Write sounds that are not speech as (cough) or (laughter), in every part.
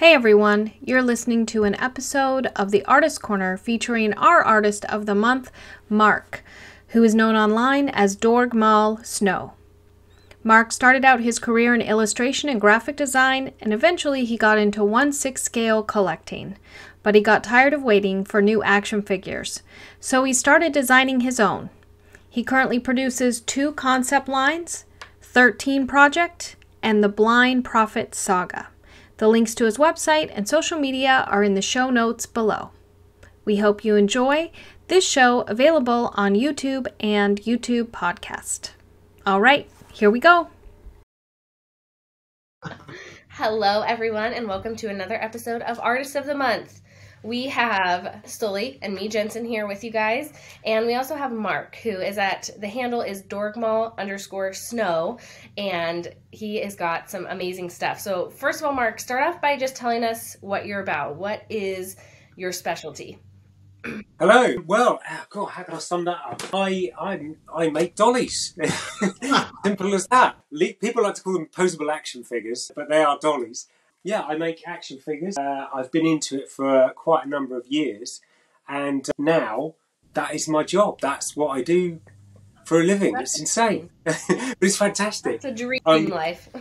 Hey everyone, you're listening to an episode of the Artist Corner featuring our artist of the month, Mark, who is known online as Dorgmal Snow. Mark started out his career in illustration and graphic design, and eventually he got into 1 6 scale collecting. But he got tired of waiting for new action figures, so he started designing his own. He currently produces two concept lines 13 Project and the Blind Prophet Saga. The links to his website and social media are in the show notes below. We hope you enjoy this show available on YouTube and YouTube Podcast. All right, here we go. Hello, everyone, and welcome to another episode of Artist of the Month. We have Sully and me, Jensen, here with you guys, and we also have Mark, who is at the handle is Dorgmal underscore Snow, and he has got some amazing stuff. So, first of all, Mark, start off by just telling us what you're about. What is your specialty? Hello. Well, ah, God, how can I sum that up? I I I make dollies. (laughs) Simple as that. People like to call them posable action figures, but they are dollies. Yeah, I make action figures. Uh, I've been into it for quite a number of years, and now that is my job. That's what I do for a living. It's insane, (laughs) but it's fantastic. It's a dream Um, life. (laughs)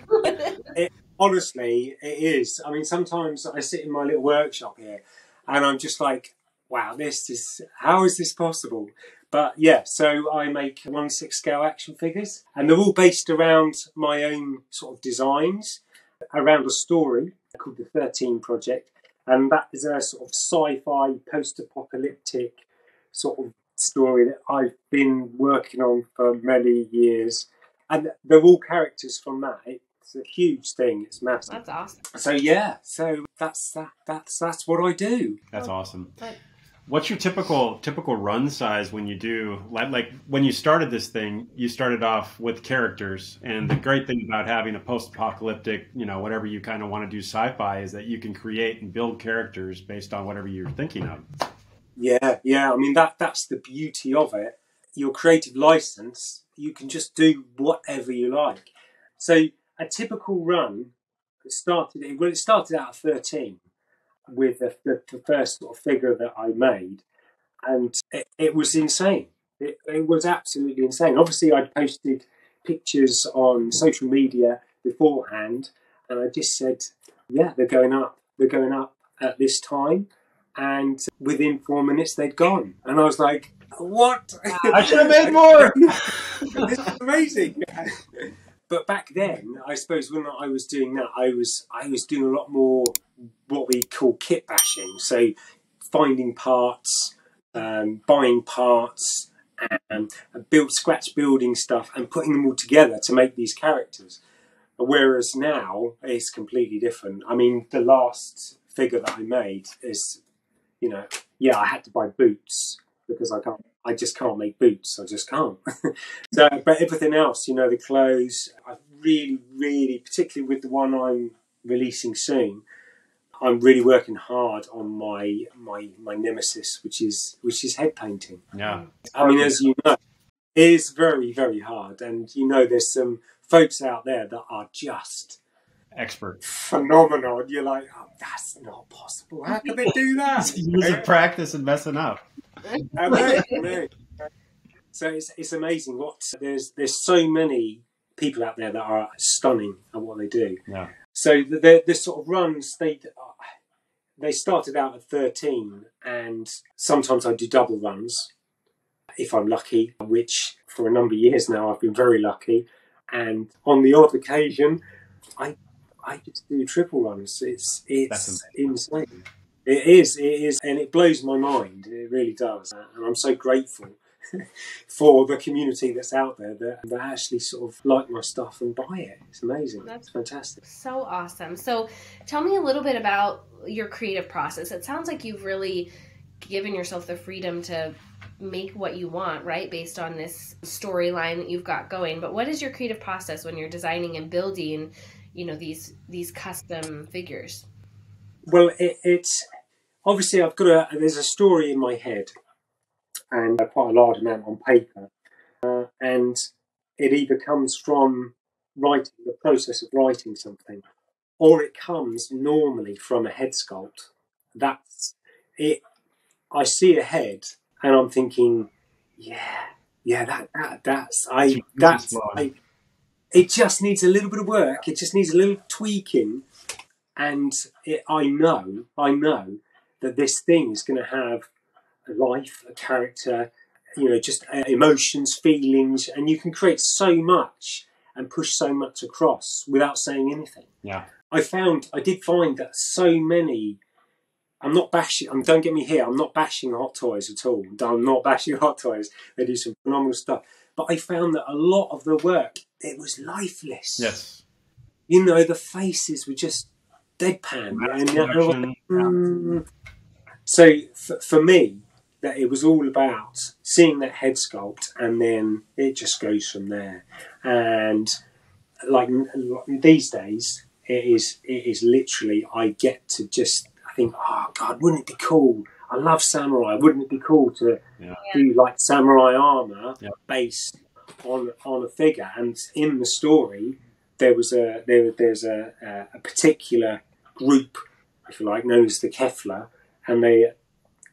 It, honestly, it is. I mean, sometimes I sit in my little workshop here, and I'm just like, "Wow, this is how is this possible?" But yeah, so I make one six scale action figures, and they're all based around my own sort of designs, around a story called the Thirteen Project, and that is a sort of sci-fi post-apocalyptic sort of story that I've been working on for many years, and they're all characters from that. It's a huge thing. It's massive. That's awesome. So yeah, so that's that. That's that's what I do. That's oh, awesome. But What's your typical typical run size when you do like like when you started this thing? You started off with characters, and the great thing about having a post-apocalyptic, you know, whatever you kind of want to do sci-fi is that you can create and build characters based on whatever you're thinking of. Yeah, yeah. I mean that that's the beauty of it. Your creative license, you can just do whatever you like. So a typical run started well, it started out at thirteen with the, the, the first sort of figure that I made, and it, it was insane. It, it was absolutely insane. Obviously, I'd posted pictures on social media beforehand, and I just said, "Yeah, they're going up. They're going up at this time." And within four minutes, they'd gone, and I was like, "What? (laughs) I should have made more. (laughs) this is amazing." but back then, I suppose when I was doing that, I was I was doing a lot more what we call kit bashing. So finding parts, um, buying parts, and build scratch building stuff, and putting them all together to make these characters. Whereas now it's completely different. I mean, the last figure that I made is, you know, yeah, I had to buy boots because I can't. I just can't make boots. I just can't. (laughs) so, but everything else, you know, the clothes, I really, really, particularly with the one I'm releasing soon, I'm really working hard on my my my nemesis, which is which is head painting. Yeah, I mean, as you know, it is very very hard, and you know, there's some folks out there that are just expert. phenomenal. You're like, oh, that's not possible. How can they do (laughs) that? Years of practice and messing up. I So it's it's amazing what there's there's so many people out there that are stunning at what they do. Yeah, So the sort of runs they they started out at thirteen, and sometimes I do double runs if I'm lucky, which for a number of years now I've been very lucky. And on the odd occasion, I I just do triple runs. It's it's insane. It is, it is, and it blows my mind. It really does, and I'm so grateful (laughs) for the community that's out there that, that actually sort of like my stuff and buy it. It's amazing. That's- it's fantastic. So awesome. So tell me a little bit about your creative process. It sounds like you've really given yourself the freedom to make what you want, right? Based on this storyline that you've got going. But what is your creative process when you're designing and building, you know, these these custom figures? Well, it, it's obviously I've got a there's a story in my head, and quite a large amount on paper, uh, and it either comes from writing the process of writing something, or it comes normally from a head sculpt. That's it. I see a head and I'm thinking, yeah, yeah, that, that that's I that's I, it just needs a little bit of work. It just needs a little tweaking, and it, I know, I know that this thing is going to have life, a character, you know, just uh, emotions, feelings, and you can create so much and push so much across without saying anything. Yeah. I found, I did find that so many. I'm not bashing. Um, don't get me here. I'm not bashing Hot Toys at all. I'm not bashing Hot Toys. They do some phenomenal stuff. But I found that a lot of the work it was lifeless. Yes. You know, the faces were just deadpan. And, you know, like, mm. So for, for me, that it was all about seeing that head sculpt, and then it just goes from there. And like these days, it is it is literally I get to just I think, oh God, wouldn't it be cool? I love samurai. Wouldn't it be cool to Yeah. do like samurai armor Yeah. based on on a figure? And in the story, there was a there there's a, a, a particular group, if you like, known as the Kefla, and they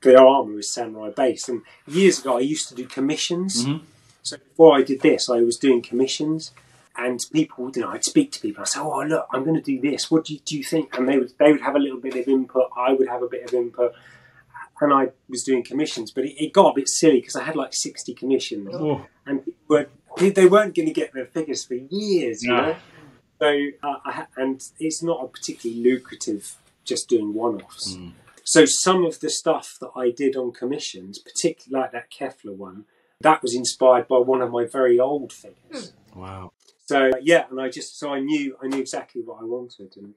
their armor is samurai based. And years ago, I used to do commissions. Mhm. So before I did this, I was doing commissions, and people, you know, I'd speak to people. I say, "Oh, look, I'm going to do this. What do you, do you think?" And they would they would have a little bit of input. I would have a bit of input, and I was doing commissions. But it, it got a bit silly because I had like 60 commissions, Oh, and were, they weren't going to get their figures for years. You No. know, so uh, I and it's not a particularly lucrative just doing one-offs. Mm. So some of the stuff that I did on commissions, particularly like that Kefla one, that was inspired by one of my very old figures. Hmm. wow. So yeah, and I just so I knew I knew exactly what I wanted, and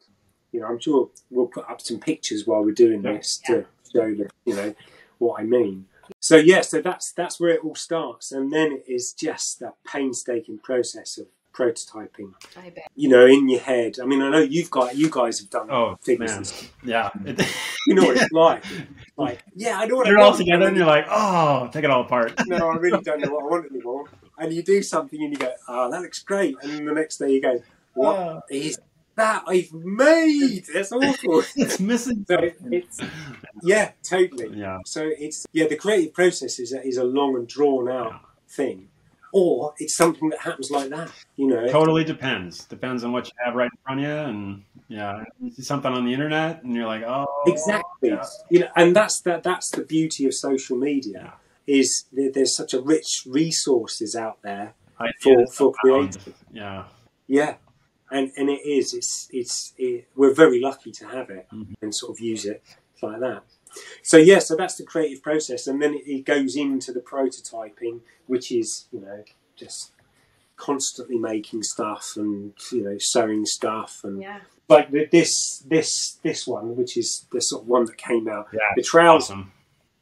you know I'm sure we'll put up some pictures while we're doing Yeah. this to show that you know what I mean. So yeah, so that's that's where it all starts, and then it is just that painstaking process of prototyping. I bet. You know, in your head. I mean, I know you've got you guys have done Oh, figures. man. Yeah. (laughs) You know what it's like. (laughs) Like yeah, I know what you're I all want, together and and you're like, oh, take it all apart. no, I really don't know what I want anymore. And you do something and you go, oh, that looks great. And then the next day you go, what is that I've made? That's awful. (laughs) it's missing. so it- it's, yeah, totally. Yeah. So it's, yeah, the creative process is a, is a long and drawn out Yeah. thing. Or it's something that happens like that, you know. Totally depends. Depends on what you have right in front of you, and yeah, you see something on the internet, and you're like, oh, Exactly. yeah. You know, and that's that. that's the beauty of social media is that there's such a rich resources out there for, for abound. creative. Yeah, Yeah, and and it is. It's it's. It, we're very lucky to have it Mhm. and sort of use it like that. So yeah, so that's the creative process, and then it, it goes into the prototyping, which is you know just constantly making stuff and you know sewing stuff and Yeah. like the, this this this one, which is the sort of one that came out. yeah, The trousers, awesome.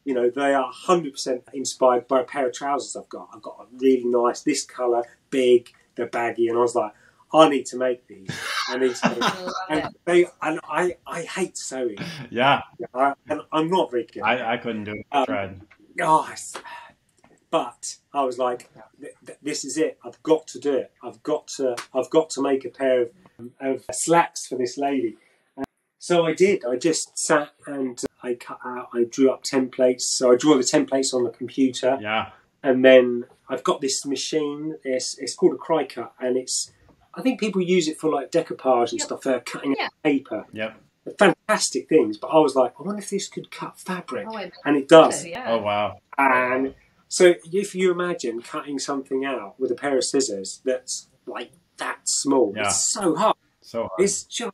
you know, they are hundred percent inspired by a pair of trousers I've got. I've got a really nice this colour, big, they're baggy, and I was like, I need to make these. I need to. Make (laughs) I and they and I I hate sewing. Yeah, I, and I'm not very good. I, I couldn't do it. Um, Tried. Oh, but I was like, th- th- this is it. I've got to do it. I've got to. I've got to make a pair of, of slacks for this lady. And so I did. I just sat and I cut out. I drew up templates. So I drew the templates on the computer, Yeah, and then I've got this machine. It's it's called a Cricut, and it's. I think people use it for like decoupage and Yep. stuff. They're cutting Yeah. paper. Yeah. Fantastic things. But I was like, I wonder if this could cut fabric, Oh, I and it does. Yeah. Oh wow. And so if you imagine cutting something out with a pair of scissors that's like that small, Yeah. it's so hard. So hard. It's just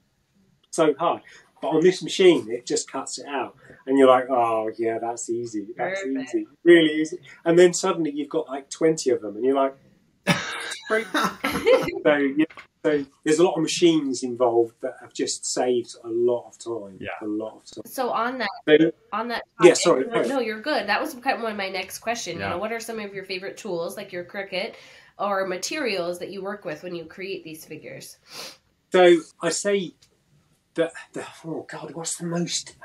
so hard. But on this machine, it just cuts it out. And you're like, oh, yeah, that's easy. That's Perfect. easy. Really easy. And then suddenly you've got like 20 of them, and you're like, great. (laughs) so, yeah, so there's a lot of machines involved that have just saved a lot of time. Yeah. A lot of time. so on that So, on that Yeah, topic- sorry, no, no you're good that was kind of one of my next question Yeah. you know what are some of your favorite tools like your cricut or materials that you work with when you create these figures So I say that the oh god, what's the most?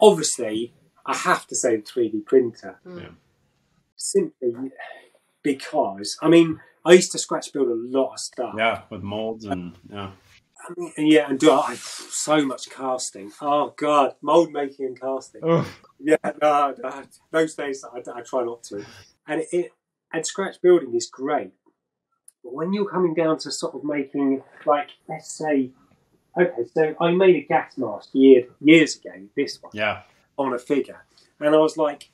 Obviously, I have to say the three D printer. Mm. Yeah. Simply because I mean I used to scratch build a lot of stuff, yeah, with molds and yeah, I mean, yeah, and do I so much casting. Oh God, mold making and casting. Yeah, no, no, those days I, I try not to. And it, it and scratch building is great, but when you're coming down to sort of making like let's say, okay, so I made a gas mask year, years ago, this one Yeah. on a figure, and I was like,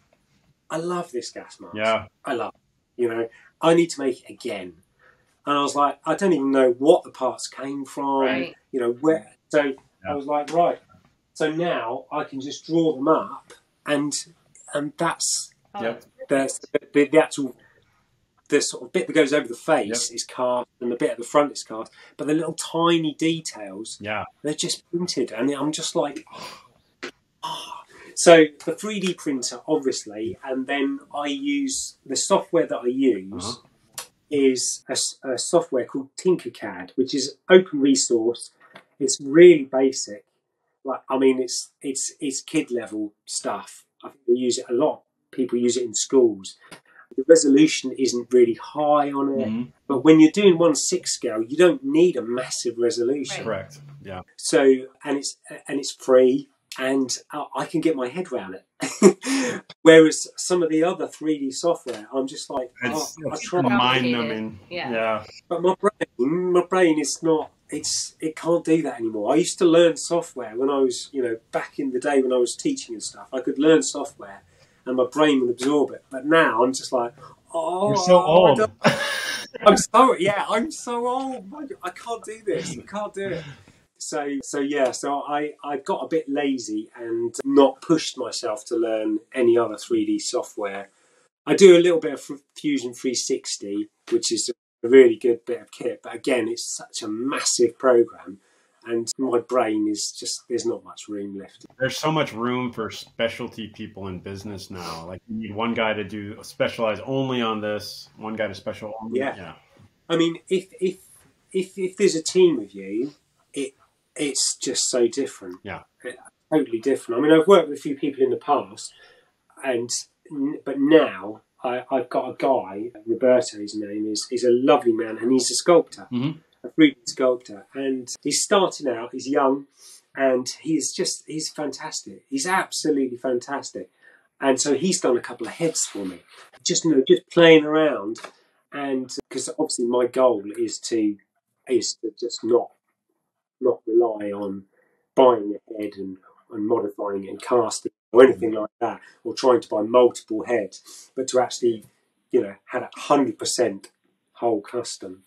I love this gas mask. Yeah. I love, it. you know, I need to make it again. And I was like, I don't even know what the parts came from, Right. you know, where. So I was like, right. So now I can just draw them up, and and that's Oh, Yep. the the, the actual the sort of bit that goes over the face is cast, and the bit at the front is cast. But the little tiny details, Yeah. they're just printed, and I'm just like, ah. (gasps) So the 3D printer, obviously, and then I use the software that I use Uh-huh. is a software called Tinkercad, which is open resource. It's really basic. Like I mean, it's it's it's kid level stuff. I think they use it a lot. People use it in schools. The resolution isn't really high on it, Mhm. but when you're doing one six scale, you don't need a massive resolution. Right. Correct. Yeah. So and it's and it's free, and I I can get my head around it. (laughs) Whereas some of the other 3D software, I'm just like, It's, oh, I try, mind numbing. Yeah. Yeah. but my brain, my brain is not. It's it can't do that anymore. I used to learn software when I was, you know, back in the day when I was teaching and stuff. I could learn software, and my brain would absorb it. But now I'm just like, oh, You're so old. (laughs) I'm sorry. Yeah, I'm so old. I- I can't do this. I can't do it. So, so yeah. So I, I got a bit lazy and not pushed myself to learn any other 3D software. I do a little bit of Fusion 360, which is a really good bit of kit. But again, it's such a massive program, and my brain is just there's not much room left. There's so much room for specialty people in business now. Like you need one guy to do specialize only on this, one guy to special only. Yeah. Yeah. I mean, if if if if there's a team with you, it it's just so different. Yeah. It- totally different. I mean, I've worked with a few people in the past, and but now I, I've got a guy, Roberto, his name is. He's a lovely man, and he's a sculptor, Mhm. a 3D sculptor, and he's starting out. He's young, and he's just he's fantastic. He's absolutely fantastic. And so he's done a couple of heads for me, just you know, just playing around and because obviously my goal is to is to just not not rely on buying a head and, and modifying it and casting or anything like that, or trying to buy multiple heads, but to actually, you know, have a hundred percent whole custom.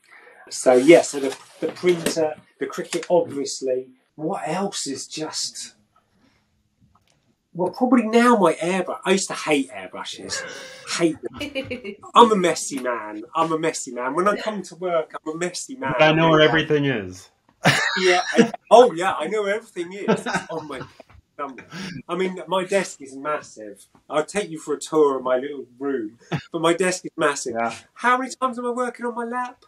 So yeah, so the, the printer, the Cricut, obviously. What else is just? Well, probably now my airbrush. I used to hate airbrushes. Hate them. (laughs) I'm a messy man. I'm a messy man. When I come to work, I'm a messy man. But I know where everything is. Yeah. I- oh, yeah. I know where everything is. It's on my. somewhere. I mean, my desk is massive. I'll take you for a tour of my little room, but my desk is massive. Yeah. How many times am I working on my lap?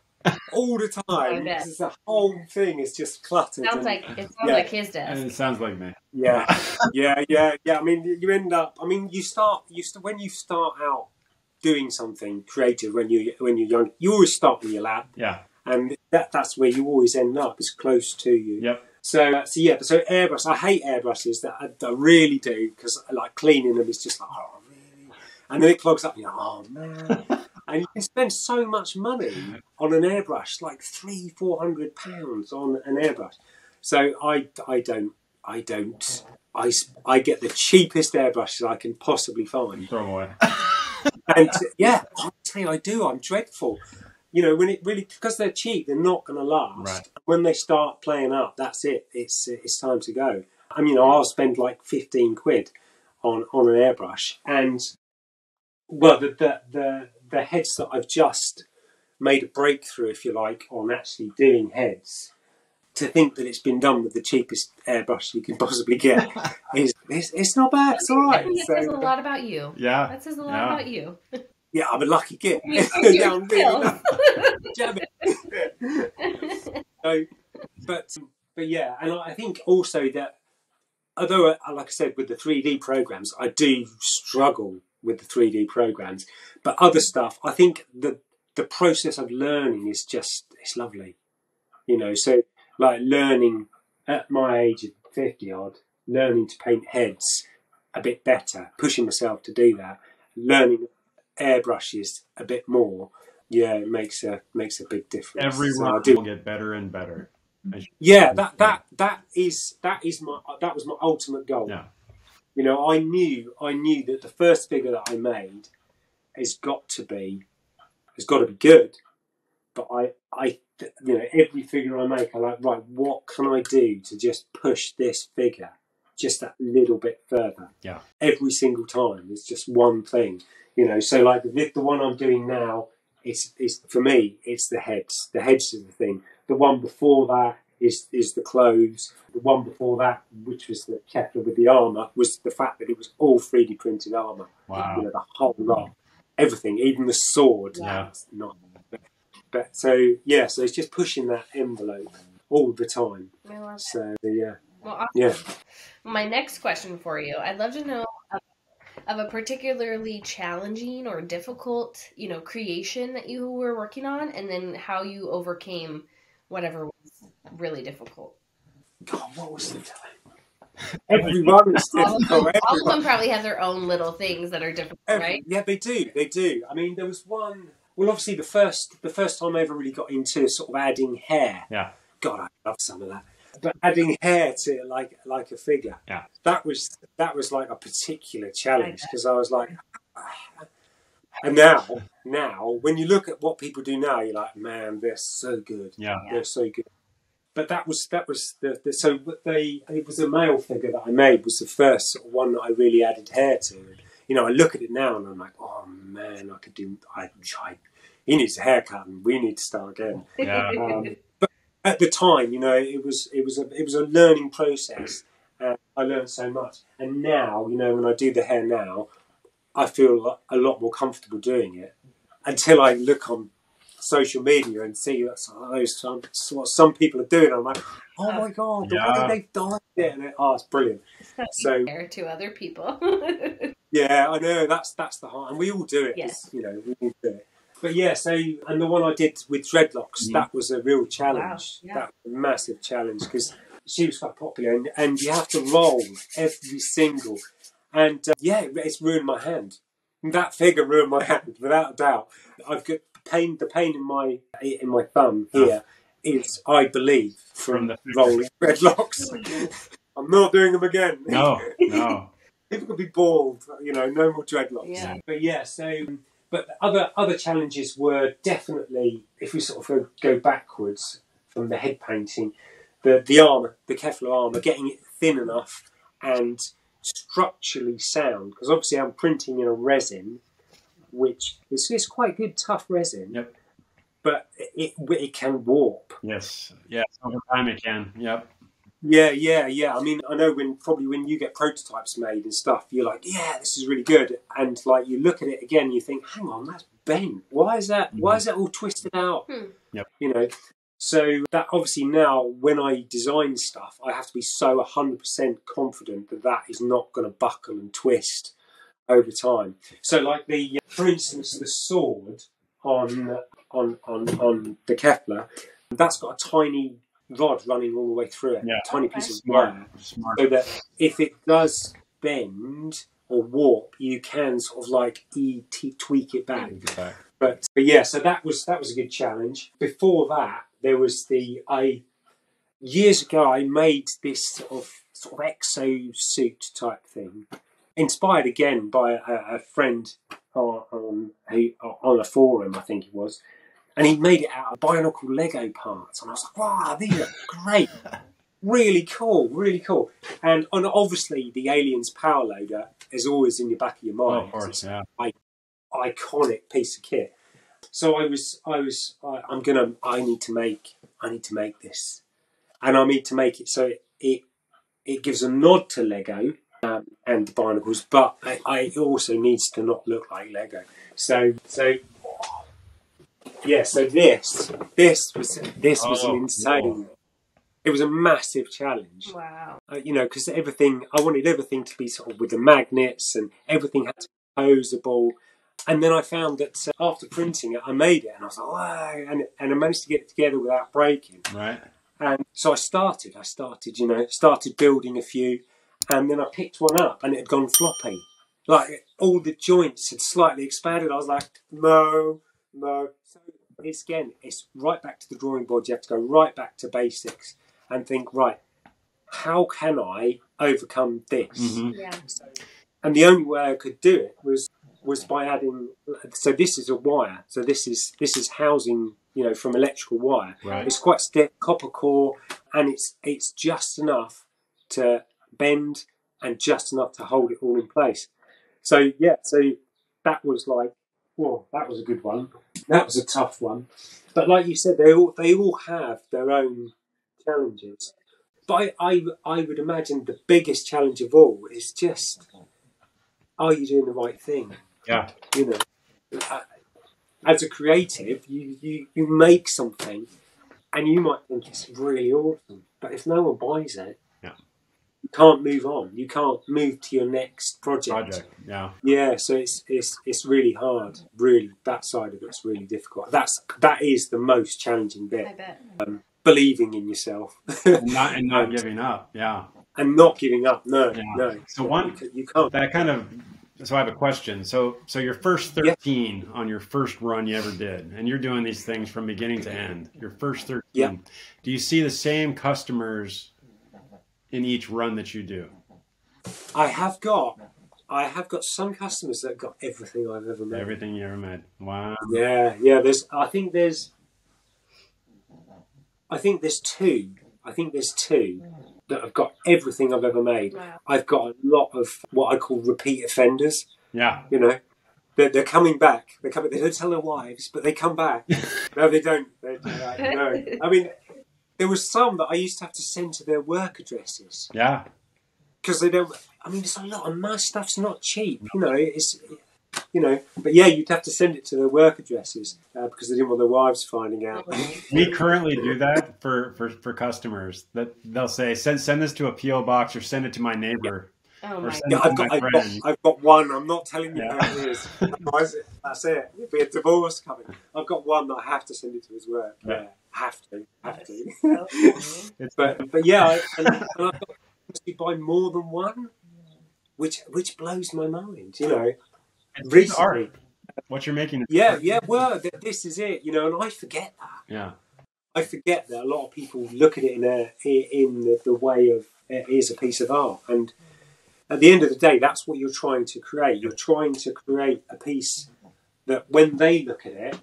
All the time. bet. This the whole thing is just cluttered. sounds and- like it sounds Yeah. like his And desk. it sounds like me. yeah, yeah, yeah, yeah. I mean, you end up. I mean, you start. You st- when you start out doing something creative when you when you're young, you always start on your lap, Yeah. And that that's where you always end up. Is close to you. Yep. So, uh, so yeah. So airbrush. I hate airbrushes. That uh, I, I really do because uh, like cleaning them is just like oh really, and then it clogs up. And you're like, oh man. (laughs) And you can spend so much money on an airbrush, like three, four hundred pounds on an airbrush. So I, I don't, I don't, I, I get the cheapest airbrushes I can possibly find. Throw them away. And yeah, honestly, I do. I'm dreadful. You know, when it really because they're cheap, they're not going to last. Right. When they start playing up, that's it. It's it's time to go. I mean, I'll spend like fifteen quid on on an airbrush, and well, the the the, the heads that I've just made a breakthrough, if you like, on actually doing heads. To think that it's been done with the cheapest airbrush you can possibly get (laughs) is it's, it's not bad. It's all I think it says a lot about you. Yeah. That says a lot Yeah. about you. (laughs) yeah, I'm a lucky kid. You Yeah, I'm really skills. Damn it. (laughs) so, but but yeah, and I think also that although, uh, like I said, with the 3D programs, I do struggle with the 3D programs, but other stuff, I think the the process of learning is just it's lovely, you know. So like learning at my age of fifty odd, learning to paint heads a bit better, pushing myself to do that, learning airbrushes a bit more. Yeah, it makes a makes a big difference. Every So I run do- will get better and better. yeah, that that that is that is my that was my ultimate goal. Yeah. You know, I knew I knew that the first figure that I made has got to be has got to be good. But I I you know every figure I make, I like right. What can I do to just push this figure just that little bit further? Yeah. Every single time, it's just one thing. You know, so like the, the one I'm doing now is is for me, it's the heads. The heads is the thing. The one before that is is the clothes. The one before that, which was the Kepler with the armor, was the fact that it was all 3D printed armor. Wow. You know, the whole lot, everything, even the sword. Yeah. Not, but so yeah, so it's just pushing that envelope all the time. I love it. So yeah, Well, awesome. yeah. My next question for you, I'd love to know of, of a particularly challenging or difficult, you know, creation that you were working on, and then how you overcame whatever was really difficult. God, what was the time? Everyone is All of, difficult. them, all of everyone. them probably have their own little things that are difficult, Every- right? Yeah, they do. They do. I mean, there was one. Well, obviously, the first the first time I ever really got into sort of adding hair. Yeah. God, I love some of that. But adding hair to like like a figure. Yeah. That was that was like a particular challenge because I was like. (sighs) And now, now, when you look at what people do now, you're like, man, they're so good. Yeah. They're so good. But that was that was the, the so they it was a male figure that I made was the first sort of one that I really added hair to. And, you know, I look at it now and I'm like, oh man, I could do. I, I he needs a haircut and we need to start again. Yeah. Um, (laughs) but at the time, you know, it was it was a it was a learning process. Uh, I learned so much, and now, you know, when I do the hair now, I feel a lot more comfortable doing it. Until I look on social media and see what some, some, what some people are doing, I'm like, oh my god, the way they've done it, and it, oh, it's brilliant. So Hair to other people. (laughs) yeah, I know that's that's the heart, and we all do it. Yeah. You know, we all do it. But yeah, so and the one I did with dreadlocks, Mhm. that was a real challenge. Wow, yeah. That was a massive challenge because she was quite popular, and, and you have to roll every single. And uh, yeah, it's ruined my hand. That figure ruined my (laughs) hand without a doubt. I've got pain. The pain in my in my thumb here is, I believe, from, From the rolling (laughs) dreadlocks. (laughs) I'm not doing them again. No, no. people could be bald, you know, no more dreadlocks. Yeah. But yeah, so but other other challenges were definitely if we sort of go, go backwards from the head painting, the the armor, the Kevlar armor, getting it thin enough and structurally sound because obviously I'm printing in a resin, which is it's quite good tough resin. Yep. But it it can warp. Yes. Yes. Over time it can. Yep. Yeah, yeah, yeah. I mean, I know when probably when you get prototypes made and stuff, you're like, yeah, this is really good, and like you look at it again, you think, hang on, that's bent. Why is that? Why is that all twisted out? Hmm. Yep. You know. So that obviously now, when I design stuff, I have to be so 100% confident that that is not going to buckle and twist over time. So, like the, for instance, the sword on on on on the Kepler, that's got a tiny rod running all the way through it, Yeah. tiny Okay. piece of Smart. wire, Smart. so that if it does bend or warp, you can sort of like e- t- tweak it back. But, but yeah, so that was that was a good challenge. Before that, there was the I years ago I made this sort of sort of exo suit type thing, inspired again by a, a friend uh, um, on on, uh, on a forum, I think it was, and he made it out of bionicle Lego parts, and I was like, wow, these are great. (laughs) Really cool, really cool, and, and obviously the Aliens power loader is always in your back of your Oh, mind of course. Yeah. iconic piece of kit. So I was, I was, I, I'm gonna, I need to make, I need to make this, and I need to make it so it it, it gives a nod to Lego um, and the Barnacles, but I, I, also needs to not look like Lego. So, so yeah, so this, this was, this was Oh, an insane. whoa. It was a massive challenge wow. uh, you know, because everything I wanted everything to be sort of with the magnets and everything had to be posable. And then I found that uh, after printing it, I made it, and I was like, wow, and, and I managed to get it together without breaking. Right. And so I started. I started, you know, started building a few, and then I picked one up, and it had gone floppy. Like all the joints had slightly expanded. I was like, no, no. So it's again, it's right back to the drawing board. You have to go right back to basics and think, right, how can I overcome this? Mhm. Yeah. and the only way I could do it was was by adding. So this is a wire. So this is this is housing, you know, from electrical wire. Right. It's quite stiff, copper core, and it's it's just enough to bend and just enough to hold it all in place. So yeah, so that was like, well, that was a good one. That was a tough one, but like you said, they all they all have their own challenges. But I, I, I would imagine the biggest challenge of all is just, are you doing the right thing? Yeah. You know, Uh, as a creative, you, you, you make something and you might think it's really awesome, but if no one buys it, can't move on. You can't move to your next project. Project. Yeah. Yeah, so it's it's it's really hard. Really, that side of it's really difficult. That's that is the most challenging bit. I bit. bet. Um, believing in yourself And not and not (laughs) giving up. Yeah. and not giving up. No, Yeah. no. So one- you, you can't. That kind of. So I have a question. So so your first Yeah. thirteen on your first run you ever did, and you're doing these things from beginning to end. Your first thirteen. Yeah. Do you see the same customers in each run that you do? I have got, I have got some customers that got everything I've ever made. Everything you ever made. Wow. Yeah, yeah. There's, I think there's, I think there's two. I think there's two that have got everything I've ever made. Wow. I've got a lot of what I call repeat offenders. Yeah. You know, they're, they're coming back. They come. They don't tell their wives, but they come back. (laughs) no, they don't. They, they- no. I mean, there was some that I used to have to send to their work addresses Yeah. because they don't. I mean, it's a lot of my stuff's not cheap. You know, it's you know. But yeah, you'd have to send it to their work addresses uh, because they didn't want their wives finding out. (laughs) We currently do that for, for, for customers. That they'll say, send send this to a PO box or send it to my neighbor. Oh my. send Yeah, I've got, my I've got. I've got one. I'm not telling you Yeah. who it is. (laughs) Otherwise, it- That's it. There'll be a divorce coming. I've got one that I have to send it to his work. Yeah. Yeah, have to, have to. Oh, (laughs) so funny. It's but but yeah, I, and, and I've got to buy more than one, which which blows my mind. You know, it's recently. art. What you're making. is Yeah, art. yeah. Well, th- this is it. You know, and I forget that. Yeah. I forget that a lot of people look at it in a in the, the way of it is a piece of art, and at the end of the day, that's what you're trying to create. You're trying to create a piece that, when they look at it,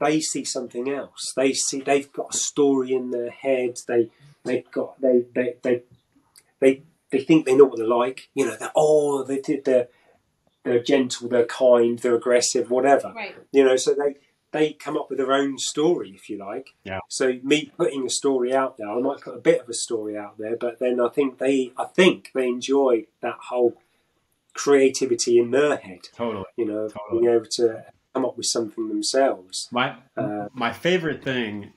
they see something else. They see they've got a story in their head. They they've got they they they they, they think they know what they're like. You know, they're oh they did they're they're gentle, they're kind, they're aggressive, whatever Right. you know so they they come up with their own story if you like Yeah. so me putting a story out there i might put a bit of a story out there but then i think they i think they enjoy that whole creativity in their head Totally. you know Totally. being able to come up with something themselves My uh, my favorite thing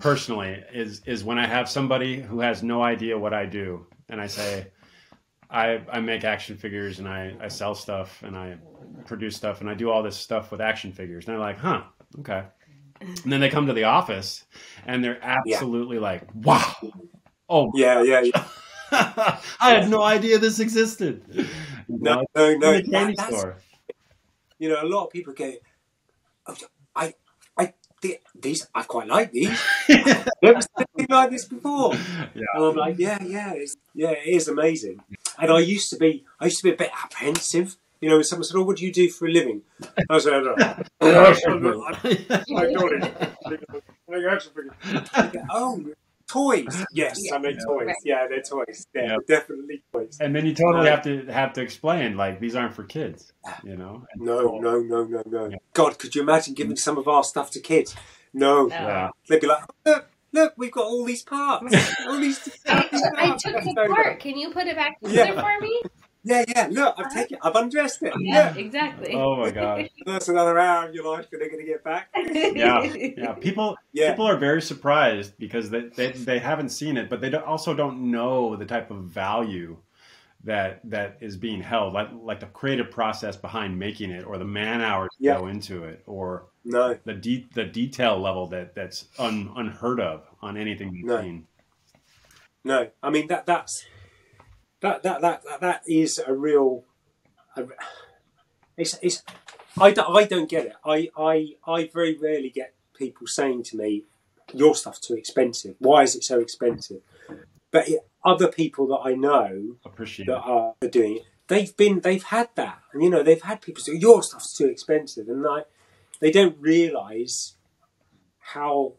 personally is is when I have somebody who has no idea what I do and I say I I make action figures and I, I sell stuff and I produce stuff and I do all this stuff with action figures and they're like, huh, okay. And then they come to the office and they're absolutely like, wow. Oh yeah yeah, yeah. (laughs) I had no idea this existed. no no In no the candy that- store. you know a lot of people go oh, i i the- these i quite like these (laughs) never seen anything like this before Yeah. And I'm like, yeah, yeah, it's, yeah, it is amazing. And I used to be, I used to be a bit apprehensive. You know, someone said, "Oh, what do you do for a living?" I said, "I don't know." (laughs) I got it. Make action figures. oh, toys. Yes, I make toys. Yeah, they're toys. Yeah, Yeah. definitely toys. And then you totally have to have to explain like these aren't for kids, you know. And No, no, no, no, no. Yeah. God, could you imagine giving some of our stuff to kids? No. No. Yeah. They'd be like, look, look, we've got all these parts. all these. (laughs) I took the (laughs) part. Can you put it back together Yeah. for me? Yeah, yeah. Look, I've uh-huh. taken. I've undressed it. Yeah, Yeah. exactly. Oh my god. (laughs) That's another hour of your life that they're going to get back. Yeah. (laughs) Yeah. People Yeah. people are very surprised because they, they, they haven't seen it, but they don't, also don't know the type of value that that is being held, like like the creative process behind making it, or the man hours Yeah. go into it, or No, the de- the detail level that that's un- unheard of on anything you've No. seen. no. I mean that that's that that that that, that is a real. A, it's it's. I don't, I don't get it. I, I I very rarely get people saying to me, "Your stuff's too expensive. Why is it so expensive?" But it, other people that I know Appreciate that it. are doing it, they've been they've had that, and you know they've had people say your stuff's too expensive, and like they don't realise how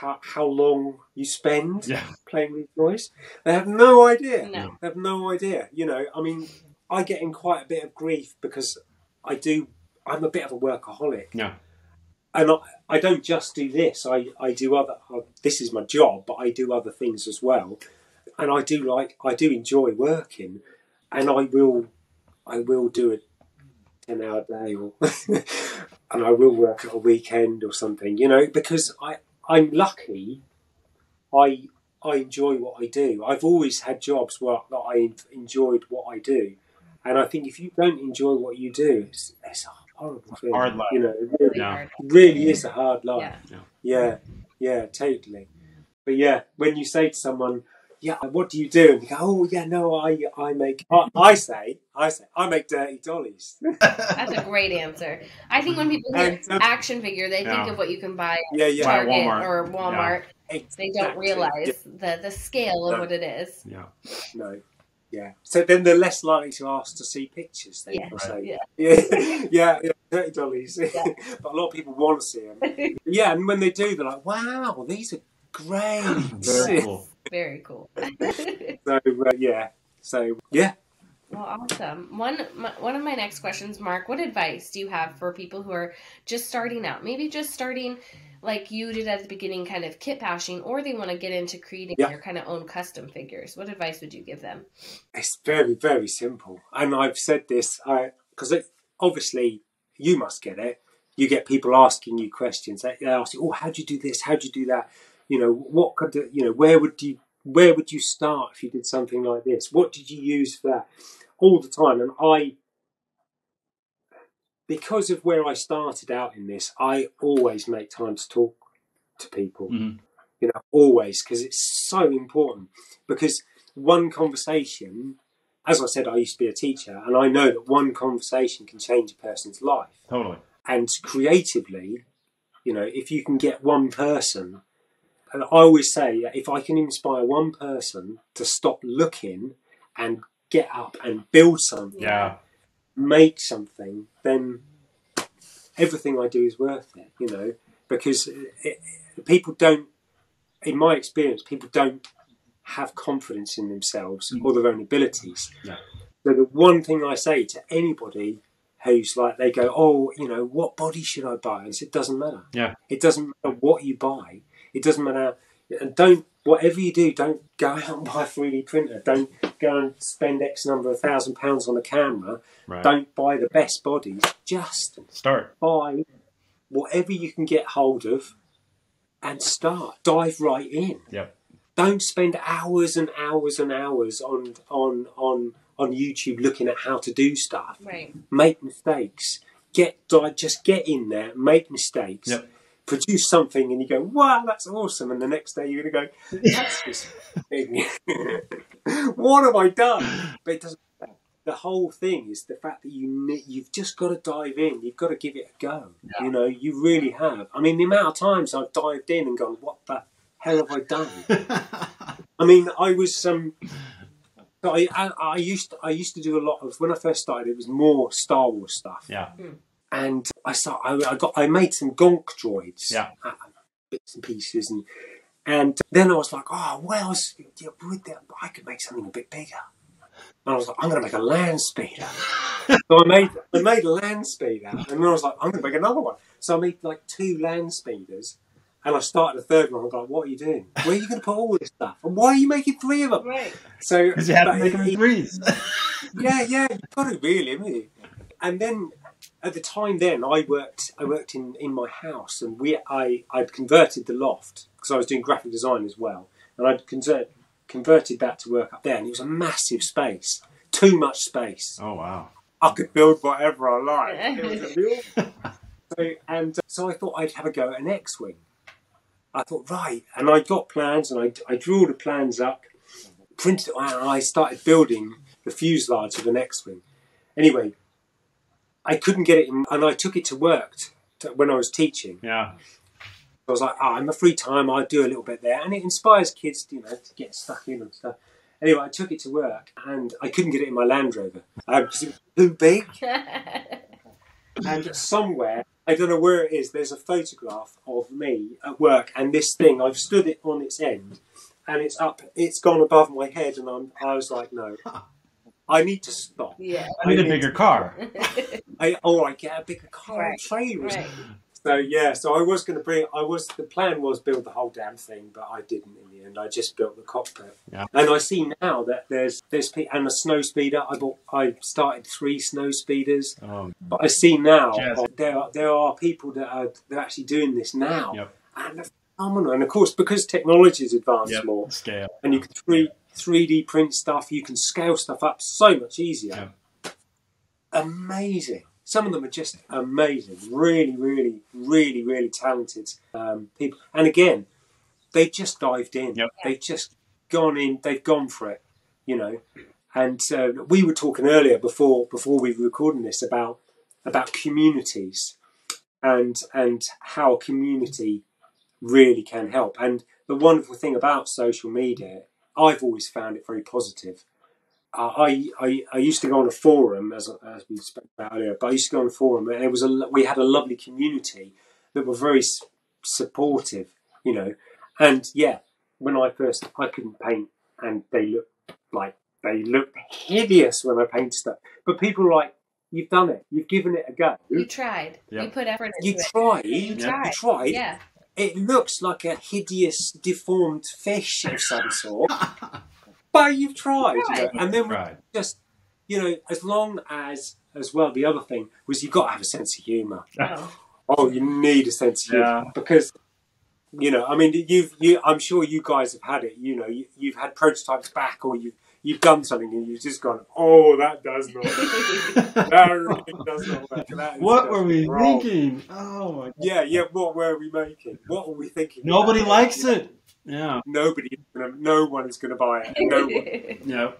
how how long you spend Yeah. playing with toys. They have no idea. No. They have no idea. You know, I mean, I get in quite a bit of grief because I do. I'm a bit of a workaholic Yeah. and I, I don't just do this. I, I do other. Uh, this is my job, but I do other things as well. And I do like. I do enjoy working, and I will. I will do a ten hour day, or (laughs) and I will work at a weekend or something. You know, because I I'm lucky. I I enjoy what I do. I've always had jobs where that I enjoyed what I do, and I think if you don't enjoy what you do, it's, it's a horrible thing. Hard life. You know, it really, Really Yeah. really is a hard life. Yeah. Yeah, yeah, totally. But yeah, when you say to someone, "Yeah, what do you do?" and they go, "Oh, yeah, no, I, I make," I, I say, I say, I make dirty dollies. (laughs) That's a great answer. I think when people hear And, uh, action figure, they think of what you can buy yeah, at yeah, Buy Target Walmart. or Walmart. They exactly. don't realize the, the scale of No. what it is. Yeah. No, yeah. So then they're less likely to ask to see pictures. Then, Yeah, I'll say. yeah. (laughs) yeah, yeah, yeah, dirty dollies. Yeah. (laughs) but a lot of people want to see them. Yeah, and when they do, they're like, "Wow, these are great." Very cool. Very cool. (laughs) So (laughs) uh, yeah, so yeah. Well, awesome. One my, one of my next questions, Mark. What advice do you have for people who are just starting out? Maybe just starting like you did at the beginning, kind of kit bashing, or they want to get into creating Yeah. their kind of own custom figures. What advice would you give them? It's very, very simple. And I've said this I because obviously you must get it. You get people asking you questions. They they ask you, "Oh, how do you do this? How do you do that? You know, what could you know? Where would you where would you start if you did something like this? What did you use for that?" All the time, and I, because of where I started out in this, I always make time to talk to people Mhm. you know, always because it's so important. Because one conversation, as I said, I used to be a teacher, and I know that one conversation can change a person's life. Totally. And creatively, you know, if you can get one person, and I always say, if I can inspire one person to stop looking and get up and build something, Yeah. make something, then everything I do is worth it, you know, because it, people don't, in my experience, people don't have confidence in themselves mm. or their own abilities. Yeah. So the one thing I say to anybody who's like, they go, oh, you know, what body should I buy? And I said, it doesn't matter. Yeah. It doesn't matter what you buy. It doesn't matter. And don't, whatever you do, don't go out and buy a 3D printer. Don't go and spend X number of thousand pounds on a camera. Right. Don't buy the best bodies. Just Start. buy whatever you can get hold of and start. Dive right in. Yep. Don't spend hours and hours and hours on on on on YouTube looking at how to do stuff. Right. Make mistakes. Get di- just get in there, make mistakes. Yep. Produce something and you go, wow, that's awesome. And the next day you're going to go, that's just thing. (laughs) what have I done? But it doesn't matter. The whole thing is the fact that you, you've just got to dive in. You've got to give it a go. You know, you really have. I mean, the amount of times I've dived in and gone, "What the hell have I done?" (laughs) I mean, I was um, so I, I I used to, I used to do a lot of when I first started. It was more Star Wars stuff, Yeah. And I start, I, I got I made some Gonk droids, Yeah. uh, bits and pieces, and and then I was like, oh, well, yeah, that, I could make something a bit bigger. And I was like, I'm going to make a land speeder. so I made I made a land speeder, and then I was like, I'm going to make another one. So I made like two land speeders, and I started a third one. I'm like, what are you doing? Where are you going to put all this stuff? And why are you making three of them? Right. So Because you had to make them it- in threes. (laughs) yeah, yeah, you've got to really, haven't you? And then at the time, then I worked. I worked in, in my house, and we I I'd converted the loft because I was doing graphic design as well, and I'd convert, converted that to work up there, and it was a massive space, too much space. Oh wow. I could build whatever I like. It was a real- (laughs) so, and uh, so I thought I'd have a go at an X-wing. I thought right, and I got plans, and I, I drew all the plans up, printed, it, and I started building the fuselage of an X-wing. Anyway, I couldn't get it, in, and I took it to work to, when I was teaching. Yeah. I was like, ah, oh, I'm a free time, I'll do a little bit there. And it inspires kids, you know, to get stuck in and stuff. Anyway, I took it to work and I couldn't get it in my Land Rover because it was too big. (laughs) And somewhere, I don't know where it is, there's a photograph of me at work and this thing, I've stood it on its end and it's up, it's gone above my head. And I'm, I was like, no, (laughs) I need to stop. Yeah. I need I a need bigger to... car. (laughs) I, or I get a bigger car right. trailer. Right. So yeah, so I was going to bring. I was the plan was build the whole damn thing, but I didn't in the end. I just built the cockpit. Yeah. And I see now that there's there's and a snow speeder. I bought. I started three snow speeders. Oh, but I see now there are, there are people that are they're actually doing this now. Yep. And phenomenal. And of course, because technology has advanced yep. more, scale, and you can three. 3D print stuff. You can scale stuff up so much easier. Yeah. Amazing. Some of them are just amazing. Really, really, really, really talented um, people. And again, they just dived in. Yep. They've just gone in. They've gone for it. You know. And uh, we were talking earlier before before we were recording this about about communities and and how a community really can help. And the wonderful thing about social media I've always found it very positive. Uh, I, I I used to go on a forum as as we spoke about earlier, but I used to go on a forum and it was a we had a lovely community that were very s- supportive, you know. And yeah, when I first I couldn't paint, and they looked like they looked hideous when I painted stuff. But people were like, "You've done it. You've given it a go. You tried. Yeah. You put effort You into it. tried. You You tried. tried. Yeah. It looks like a hideous, deformed fish of some sort, (laughs) but you've tried. You know? And then Right. just, you know, as long as, as well, the other thing was you've got to have a sense of humour. Oh. (laughs) Oh, you need a sense of humour because, you know, I mean, you've, you, I'm sure you guys have had it. You know, you, you've had prototypes back, or you, you've done something, and you've just gone, oh, that does not, (laughs) that really does not work. That is what were we wrong." thinking? Oh my God. Yeah, yeah. What were we making? What were we thinking? Nobody likes it. Yeah. Nobody, no one is going to buy it. No one. (laughs) Yeah.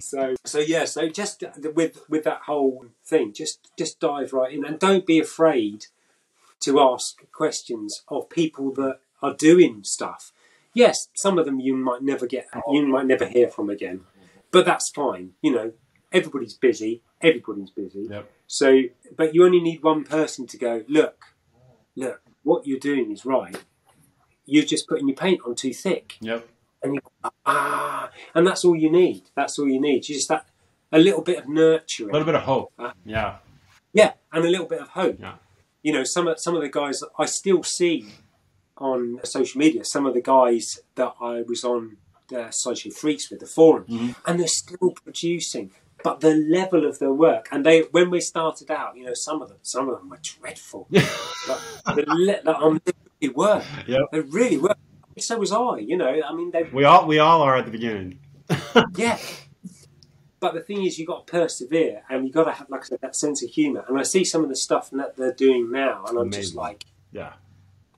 So, so yeah. So just with with that whole thing, just just dive right in, and don't be afraid to ask questions of people that are doing stuff. Yes, some of them you might never get, you might never hear from again, but that's fine. You know, everybody's busy. Everybody's busy. Yep. So, but you only need one person to go, look, look, what you're doing is right. You're just putting your paint on too thick. Yep. And you ah, and that's all you need. That's all you need. You just that a little bit of nurturing, A little bit of hope. Yeah. Yeah, and a little bit of hope. Yeah. You know, some of some of the guys I still see on social media, some of the guys that I was on the Sideshow Freaks with the forum, Mhm. and they're still producing. But the level of their work, and they when we started out, you know, some of them, some of them were dreadful. (laughs) but the le- the, um, they were, Yep. they really were. So was I. You know, I mean, they We all we all are at the beginning. (laughs) yeah. But the thing is, you got to persevere, and you got to have, like I said, that sense of humour. And I see some of the stuff that they're doing now, and I'm just like, Yeah.